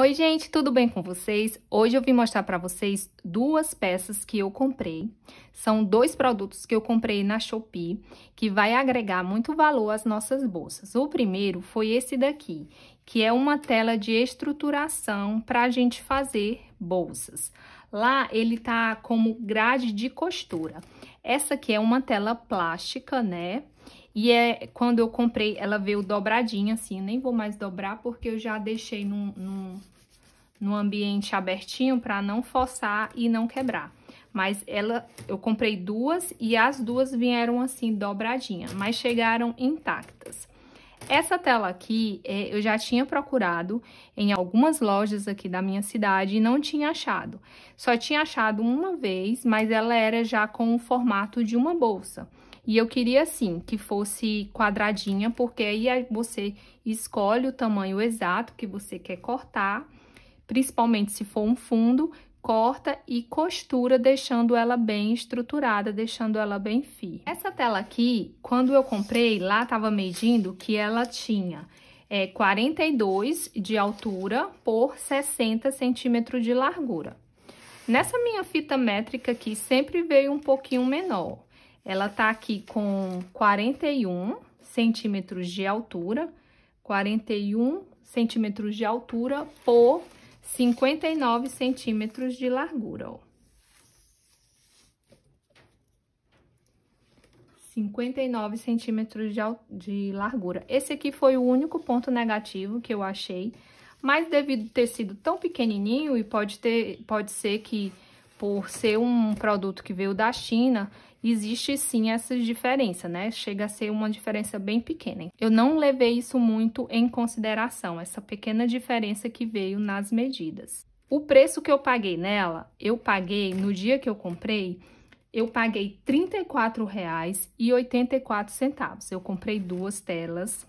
Oi gente, tudo bem com vocês? Hoje eu vim mostrar para vocês duas peças que eu comprei. São dois produtos que eu comprei na Shopee, que vai agregar muito valor às nossas bolsas. O primeiro foi esse daqui, que é uma tela de estruturação para a gente fazer bolsas. Lá ele tá como grade de costura. Essa aqui é uma tela plástica, né? E é quando eu comprei, ela veio dobradinha assim, nem vou mais dobrar porque eu já deixei num, num, num ambiente abertinho para não forçar e não quebrar. Mas ela, eu comprei duas e as duas vieram assim dobradinha, mas chegaram intactas. Essa tela aqui, é, eu já tinha procurado em algumas lojas aqui da minha cidade e não tinha achado. Só tinha achado uma vez, mas ela era já com o formato de uma bolsa. E eu queria, assim, que fosse quadradinha, porque aí você escolhe o tamanho exato que você quer cortar, principalmente se for um fundo, corta e costura, deixando ela bem estruturada, deixando ela bem firme. Essa tela aqui, quando eu comprei, lá tava medindo que ela tinha é, 42 de altura por 60 centímetros de largura. Nessa minha fita métrica aqui, sempre veio um pouquinho menor. Ela tá aqui com 41 centímetros de altura, 41 centímetros de altura por 59 centímetros de largura, ó. 59 centímetros de, de largura. Esse aqui foi o único ponto negativo que eu achei, mas devido ter sido tão pequenininho e pode, ter, pode ser que por ser um produto que veio da China, existe sim essa diferença, né? Chega a ser uma diferença bem pequena. Eu não levei isso muito em consideração, essa pequena diferença que veio nas medidas. O preço que eu paguei nela, eu paguei no dia que eu comprei, eu paguei R$ 34,84. Eu comprei duas telas.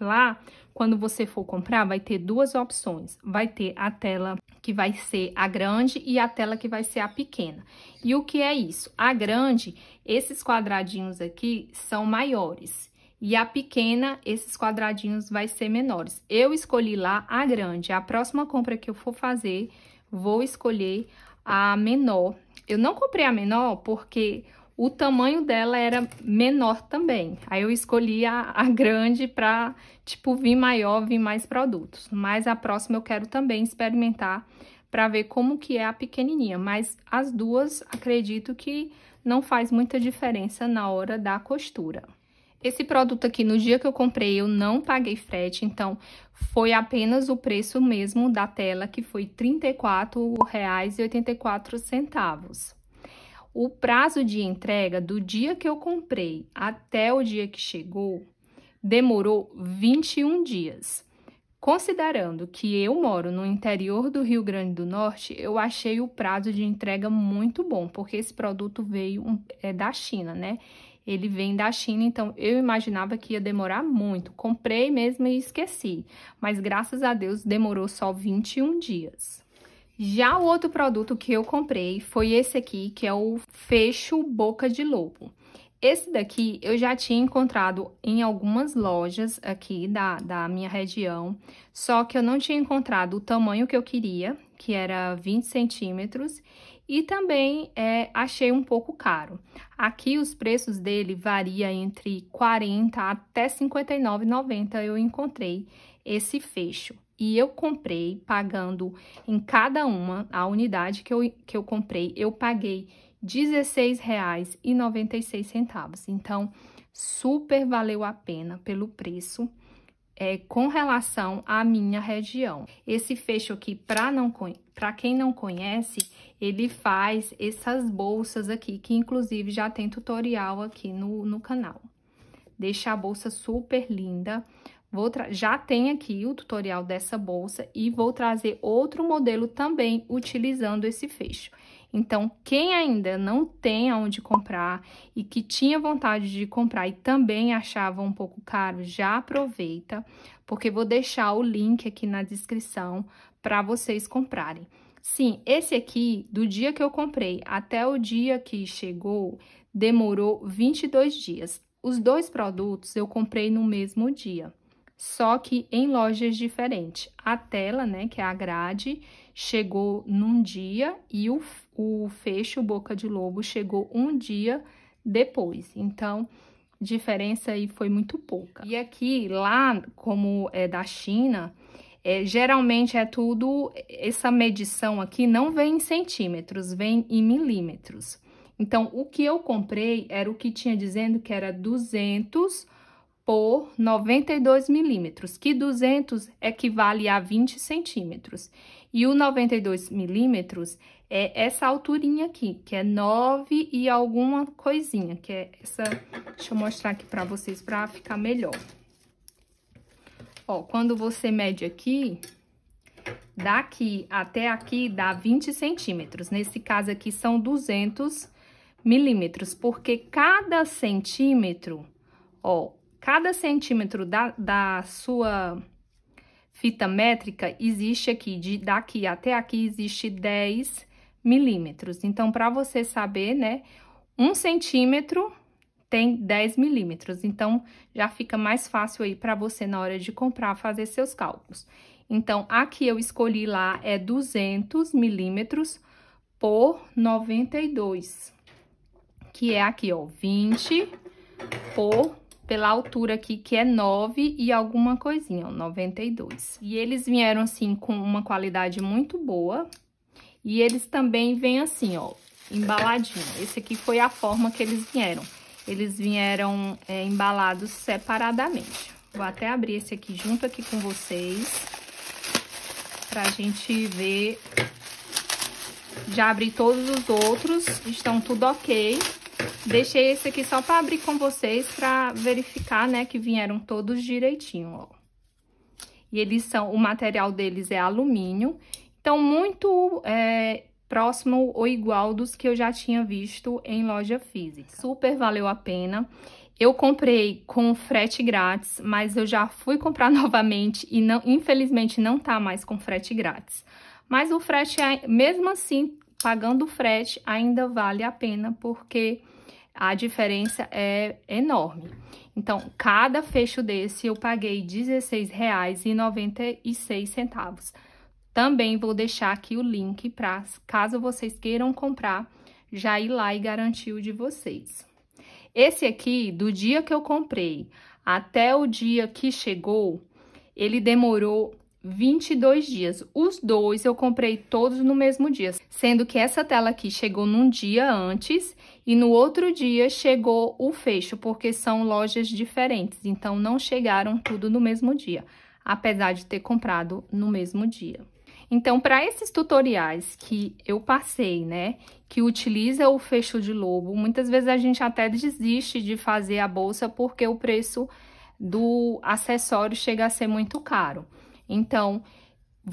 Lá, quando você for comprar, vai ter duas opções. Vai ter a tela que vai ser a grande e a tela que vai ser a pequena. E o que é isso? A grande, esses quadradinhos aqui são maiores. E a pequena, esses quadradinhos vai ser menores. Eu escolhi lá a grande. A próxima compra que eu for fazer, vou escolher a menor. Eu não comprei a menor porque o tamanho dela era menor também. Aí eu escolhi a, a grande para, tipo, vir maior, vir mais produtos. Mas a próxima eu quero também experimentar para ver como que é a pequenininha. Mas as duas, acredito que não faz muita diferença na hora da costura. Esse produto aqui, no dia que eu comprei, eu não paguei frete, então foi apenas o preço mesmo da tela, que foi R$ 34,84. O prazo de entrega do dia que eu comprei até o dia que chegou demorou 21 dias. Considerando que eu moro no interior do Rio Grande do Norte, eu achei o prazo de entrega muito bom, porque esse produto veio é, da China, né? Ele vem da China, então eu imaginava que ia demorar muito. Comprei mesmo e esqueci, mas graças a Deus demorou só 21 dias. Já o outro produto que eu comprei foi esse aqui, que é o fecho boca de lobo. Esse daqui eu já tinha encontrado em algumas lojas aqui da, da minha região, só que eu não tinha encontrado o tamanho que eu queria, que era 20 centímetros, e também é, achei um pouco caro. Aqui os preços dele varia entre 40 até 59,90 eu encontrei esse fecho. E eu comprei pagando em cada uma, a unidade que eu, que eu comprei, eu paguei R$16,96. Então, super valeu a pena pelo preço é, com relação à minha região. Esse fecho aqui, para quem não conhece, ele faz essas bolsas aqui, que inclusive já tem tutorial aqui no, no canal. Deixa a bolsa super linda. Vou já tem aqui o tutorial dessa bolsa e vou trazer outro modelo também utilizando esse fecho. Então, quem ainda não tem aonde comprar e que tinha vontade de comprar e também achava um pouco caro, já aproveita, porque vou deixar o link aqui na descrição para vocês comprarem. Sim, esse aqui, do dia que eu comprei até o dia que chegou, demorou 22 dias. Os dois produtos eu comprei no mesmo dia só que em lojas diferentes. A tela, né, que é a grade, chegou num dia e o, o fecho Boca de Lobo chegou um dia depois. Então, diferença aí foi muito pouca. E aqui, lá, como é da China, é, geralmente é tudo, essa medição aqui não vem em centímetros, vem em milímetros. Então, o que eu comprei era o que tinha dizendo que era 200 por 92 milímetros, que 200 equivale a 20 centímetros. E o 92 milímetros é essa alturinha aqui, que é 9 e alguma coisinha, que é essa... Deixa eu mostrar aqui pra vocês, pra ficar melhor. Ó, quando você mede aqui, daqui até aqui dá 20 centímetros. Nesse caso aqui são 200 milímetros, porque cada centímetro, ó, cada centímetro da, da sua fita métrica existe aqui, de daqui até aqui existe 10 milímetros. Então, para você saber, né, um centímetro tem 10 milímetros. Então, já fica mais fácil aí para você, na hora de comprar, fazer seus cálculos. Então, aqui eu escolhi lá é 200 milímetros por 92 que é aqui, ó, 20 por pela altura aqui, que é 9 e alguma coisinha, ó, 92. E eles vieram, assim, com uma qualidade muito boa. E eles também vêm assim, ó, embaladinho. Esse aqui foi a forma que eles vieram. Eles vieram é, embalados separadamente. Vou até abrir esse aqui junto aqui com vocês. Pra gente ver. Já abri todos os outros, estão tudo ok. Deixei esse aqui só para abrir com vocês, para verificar, né, que vieram todos direitinho, ó. E eles são, o material deles é alumínio, então muito é, próximo ou igual dos que eu já tinha visto em loja física. Super valeu a pena. Eu comprei com frete grátis, mas eu já fui comprar novamente e não, infelizmente não tá mais com frete grátis. Mas o frete, mesmo assim, pagando o frete, ainda vale a pena, porque a diferença é enorme. Então, cada fecho desse eu paguei R$16,96. Também vou deixar aqui o link para, caso vocês queiram comprar, já ir lá e garantir o de vocês. Esse aqui, do dia que eu comprei até o dia que chegou, ele demorou 22 dias. Os dois eu comprei todos no mesmo dia, sendo que essa tela aqui chegou num dia antes e no outro dia chegou o fecho, porque são lojas diferentes, então não chegaram tudo no mesmo dia, apesar de ter comprado no mesmo dia. Então, para esses tutoriais que eu passei, né, que utiliza o fecho de lobo, muitas vezes a gente até desiste de fazer a bolsa porque o preço do acessório chega a ser muito caro. Então,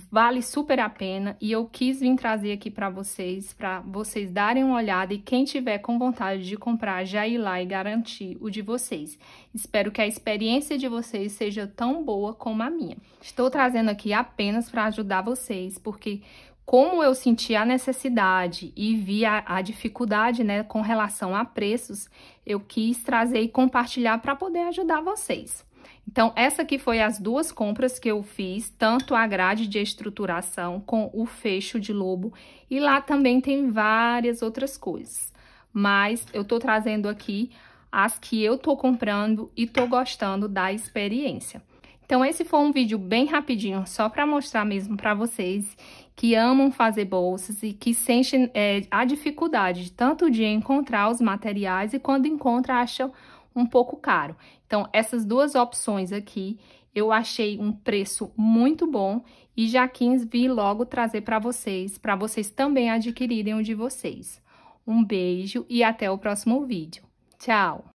vale super a pena e eu quis vir trazer aqui para vocês, para vocês darem uma olhada e quem tiver com vontade de comprar, já ir lá e garantir o de vocês. Espero que a experiência de vocês seja tão boa como a minha. Estou trazendo aqui apenas para ajudar vocês, porque como eu senti a necessidade e vi a, a dificuldade né, com relação a preços, eu quis trazer e compartilhar para poder ajudar vocês. Então, essa aqui foi as duas compras que eu fiz, tanto a grade de estruturação com o fecho de lobo, e lá também tem várias outras coisas. Mas eu tô trazendo aqui as que eu tô comprando e tô gostando da experiência. Então, esse foi um vídeo bem rapidinho, só para mostrar mesmo para vocês que amam fazer bolsas e que sentem é, a dificuldade tanto de encontrar os materiais e quando encontra acham um pouco caro. Então, essas duas opções aqui, eu achei um preço muito bom e já quis vir logo trazer para vocês, para vocês também adquirirem o de vocês. Um beijo e até o próximo vídeo. Tchau!